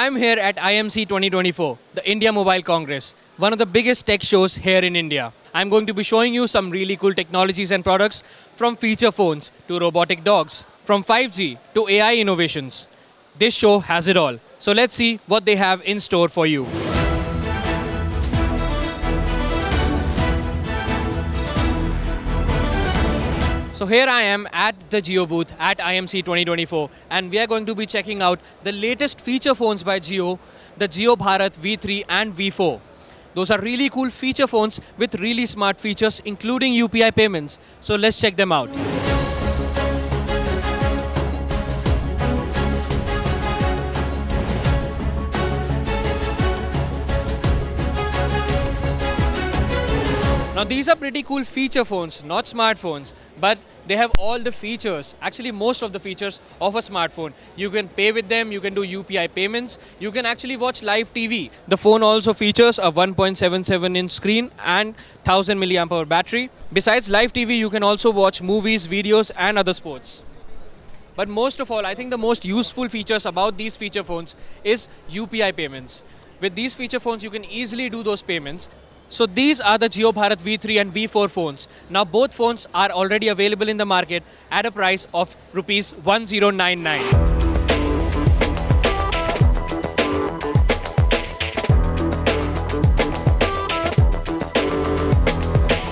I'm here at IMC 2024, the India Mobile Congress, one of the biggest tech shows here in India. I'm going to be showing you some really cool technologies and products from feature phones to robotic dogs, from 5G to AI innovations. This show has it all. So let's see what they have in store for you. So here I am at the Jio booth at IMC 2024 and we are going to be checking out the latest feature phones by Jio, the Jio Bharat V3 and V4. Those are really cool feature phones with really smart features including UPI payments. So let's check them out. Now these are pretty cool feature phones, not smartphones, but they have all the features, actually most of the features of a smartphone. You can pay with them, you can do UPI payments, you can actually watch live TV. The phone also features a 1.77 inch screen and 1000 milliamp hour battery. Besides live TV, you can also watch movies, videos and other sports. But most of all, I think the most useful features about these feature phones is UPI payments. With these feature phones, you can easily do those payments. So these are the Jio Bharat V3 and V4 phones. Now both phones are already available in the market at a price of rupees 1099.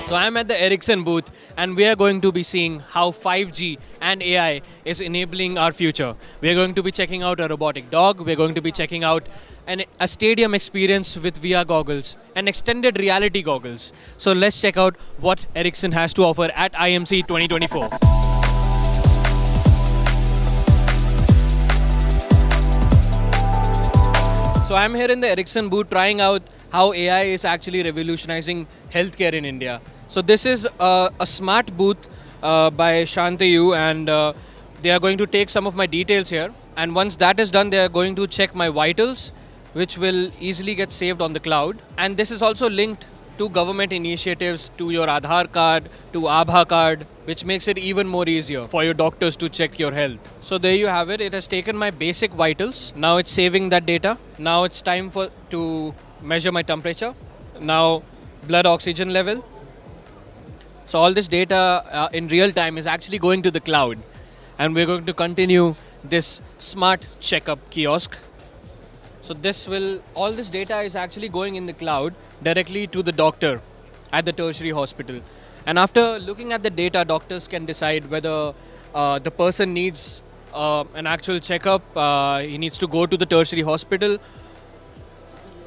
So I'm at the Ericsson booth and we are going to be seeing how 5G and AI is enabling our future. We are going to be checking out a robotic dog, we are going to be checking out an, a stadium experience with VR goggles and extended reality goggles. So let's check out what Ericsson has to offer at IMC 2024. So I'm here in the Ericsson booth trying out how AI is actually revolutionizing healthcare in India. So this is a, a smart booth uh, by Shantayu and uh, they are going to take some of my details here. And once that is done, they are going to check my vitals, which will easily get saved on the cloud. And this is also linked to government initiatives, to your Aadhaar card, to Aabha card, which makes it even more easier for your doctors to check your health. So there you have it. It has taken my basic vitals. Now it's saving that data. Now it's time for to measure my temperature. Now blood oxygen level so all this data uh, in real time is actually going to the cloud. And we're going to continue this smart checkup kiosk. So this will, all this data is actually going in the cloud directly to the doctor at the tertiary hospital. And after looking at the data, doctors can decide whether uh, the person needs uh, an actual checkup, uh, he needs to go to the tertiary hospital.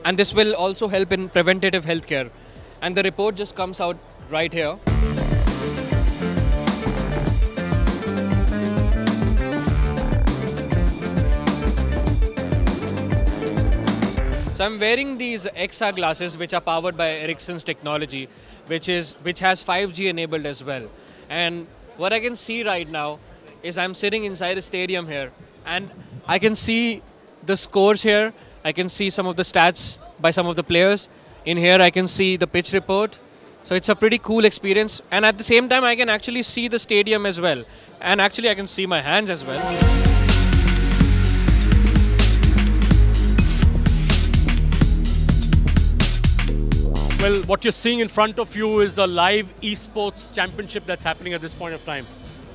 And this will also help in preventative healthcare. And the report just comes out right here. So I'm wearing these XR glasses which are powered by Ericsson's technology, which is which has 5G enabled as well. And what I can see right now is I'm sitting inside a stadium here and I can see the scores here. I can see some of the stats by some of the players. In here I can see the pitch report. So it's a pretty cool experience and at the same time I can actually see the stadium as well. And actually I can see my hands as well. Well, what you're seeing in front of you is a live esports championship that's happening at this point of time,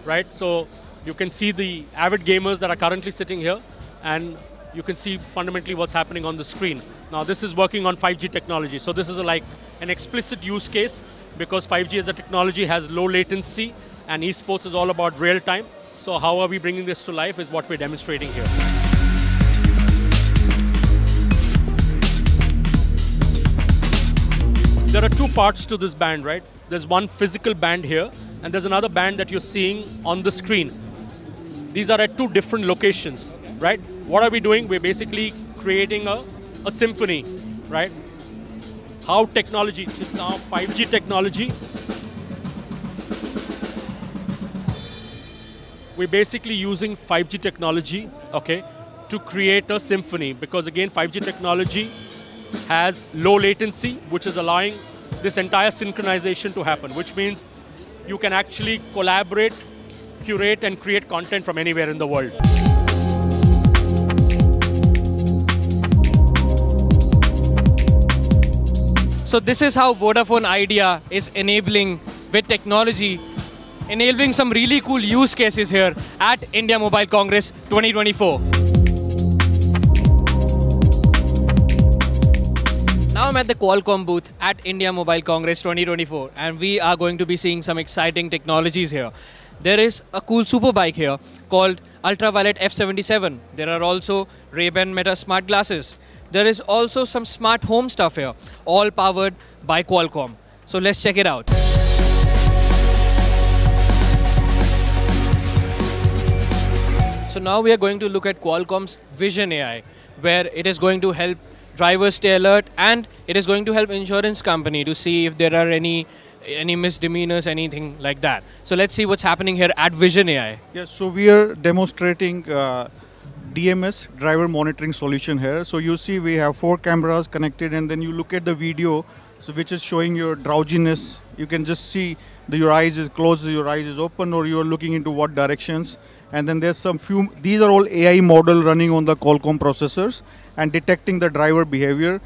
right? So you can see the avid gamers that are currently sitting here, and you can see fundamentally what's happening on the screen. Now, this is working on 5G technology. So this is a, like an explicit use case because 5G as a technology has low latency, and esports is all about real time. So how are we bringing this to life is what we're demonstrating here. There are two parts to this band, right? There's one physical band here, and there's another band that you're seeing on the screen. These are at two different locations, right? What are we doing? We're basically creating a, a symphony, right? How technology, which is now 5G technology, we're basically using 5G technology, okay, to create a symphony because again, 5G technology has low latency, which is allowing this entire synchronization to happen, which means you can actually collaborate, curate, and create content from anywhere in the world. So this is how Vodafone Idea is enabling with technology, enabling some really cool use cases here at India Mobile Congress 2024. Now I'm at the Qualcomm booth at India Mobile Congress 2024 and we are going to be seeing some exciting technologies here. There is a cool super bike here called Ultraviolette F77. There are also Ray-Ban Meta smart glasses. There is also some smart home stuff here, all powered by Qualcomm. So let's check it out. So now we are going to look at Qualcomm's Vision AI, where it is going to help drivers stay alert and it is going to help insurance company to see if there are any any misdemeanors, anything like that. So let's see what's happening here at Vision AI. Yes, so we are demonstrating uh, DMS driver monitoring solution here. So you see we have four cameras connected and then you look at the video so which is showing your drowsiness. You can just see the, your eyes is closed, your eyes is open or you are looking into what directions. And then there's some few, these are all AI model running on the Qualcomm processors and detecting the driver behavior.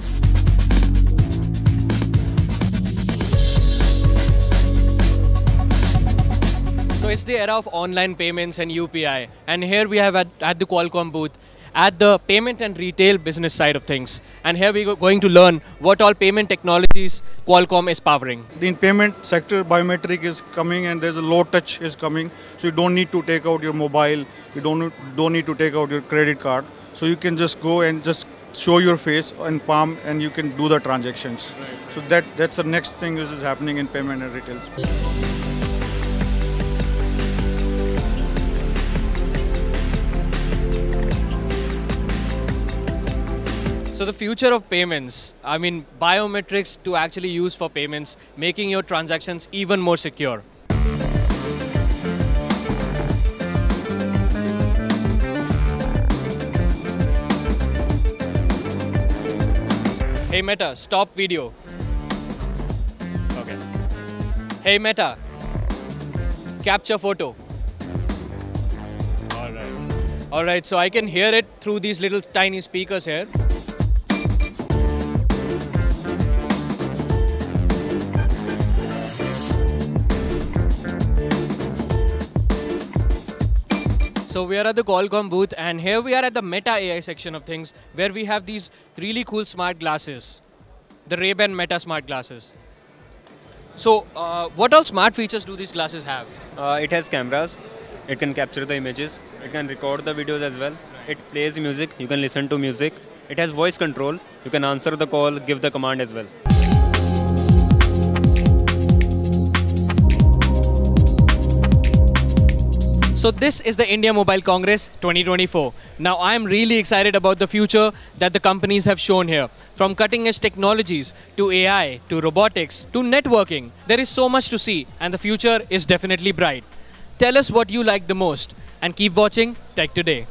So it's the era of online payments and UPI. And here we have at, at the Qualcomm booth at the payment and retail business side of things. And here we're going to learn what all payment technologies Qualcomm is powering. In payment sector, biometric is coming and there's a low touch is coming. So you don't need to take out your mobile, you don't, don't need to take out your credit card. So you can just go and just show your face and palm and you can do the transactions. Right. So that, that's the next thing which is happening in payment and retail. The future of payments, I mean biometrics to actually use for payments, making your transactions even more secure. Hey Meta, stop video. Okay. Hey Meta, capture photo. Alright. Alright, so I can hear it through these little tiny speakers here. So we are at the Qualcomm booth and here we are at the Meta AI section of things where we have these really cool smart glasses, the Ray-Ban Meta smart glasses. So uh, what all smart features do these glasses have? Uh, it has cameras, it can capture the images, it can record the videos as well, it plays music, you can listen to music, it has voice control, you can answer the call, give the command as well. So this is the India Mobile Congress 2024. Now I am really excited about the future that the companies have shown here. From cutting edge technologies to AI to robotics to networking, there is so much to see and the future is definitely bright. Tell us what you like the most and keep watching Tech Today.